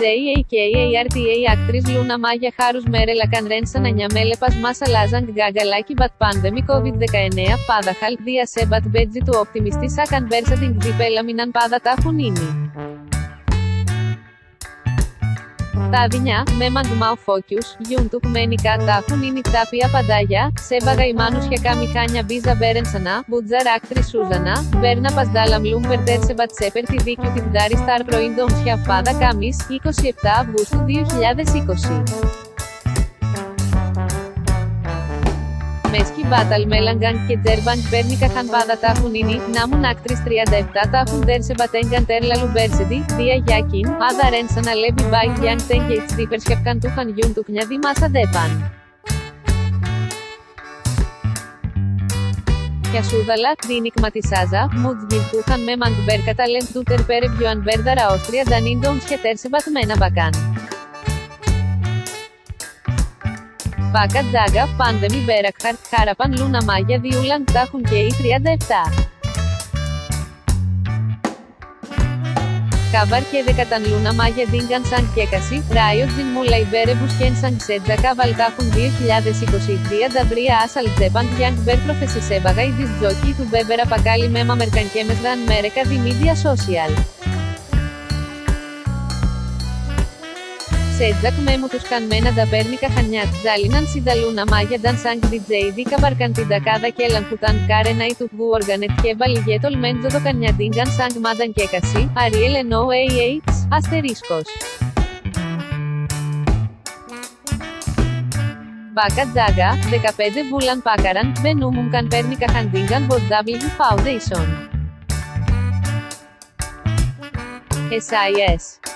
ZAKARTA Ακτρί Λούνα Μάγια Χάρου Μέρελα Κανρένσα Νανιά Μέλεπα Μάσα Λάζαν Γκαγκαλάκι Μπατ Πάνδεμι COVID-19 πάντα Χαλκ Δία Σέμπατ Μπέτζι του Οπτιμιστή Σάκαν Μπέρσα Την Γκδί Πέλα Τα δεινιά, με μαγμάου φόκιους, γιούντουκ μένικα τάφουν είναι τάπια παντάγια, σε βαγαϊμάνους χιακά μηχάνια μπίζα μπέρενσανα, μπουτζαρ άκτρι σούζανα, μπέρνα πασδάλα μλούμ περτέρ σε μπατσέπερ τη δίκιο την τάρι σταρ προϊντών σιαφάδα κάμις, 27 Αυγούστου 2020. Μέσκι Μπάταλ Μέλαγκαν και Τζέρμπανκ Μπέρνικα Χανβάδα Ταχουνίνι, Νάμουν Άκτρι 37 Τάχουν Τέρσε Μπατέγκαν Τέρλα Λουμπέρσεντι, Δία Γιάκιν, Άδα Ρένσαν Αλέμπι Μπάι Γιάνγκ Τέγκε Ιτσδίπερ Σχευκαν Τούχαν Γιούν του Χνιαδί Μάσα Δέπαν. Σούδαλα, Δίνικμα τη Σάζα, Μουτζγιλ Τούχαν με Μαγκμπέρ Καταλέμ Τούτερ Πέρε Βιωαν Μπέρδαρα Όστρια Ντανίντον Σχετέρσε Βαθμένα Μπακάν. Βάκα Τζάγκα, Πάντεμι Μπέρακχαρτ, Χάραπαν Λούνα Μάγια Διούλαν Τάχουν και οι 37. Καβάρ και δεκαταν Λούνα Μάγια Δίγκαν Σαν Κέκαση, Ράιο Τζιν Μούλα Ιμπέρε Μπουσκέν Σαν Ξέτζα Καβαλ Τάχουν 2023 Νταμπρία Άσαλ Τζέπαν Γιάνγκ Μπέρ Προφεσι Σέβαγα Ιδις Τζόκι του Μπέμπερα Πακάλι Μέμα Μερκανκέ Μεσδαν Μέρεκα Δημίδια Social. Σέτζακ μέμου τους κανμένα τα παίρνει καχανιάτ, ζάλιναν συνταλούνα μάγια νταν σάνκ DJ δίκα βαρκαν την τακάδα και ελανχουτάν κάρενα ή του βου οργανετ και βαλιγέτολ μέντζο το κανιατίνγκαν σάνκ μάνταν και κασί, αριέλ ενώ AH, αστερίσκος. Μπάκα Τζάγκα, 15 Βούλαν Πάκαραν, Μπενούμουμ Καν Πέρνη Καχαντίνγκαν Μποτ W Foundation. SIS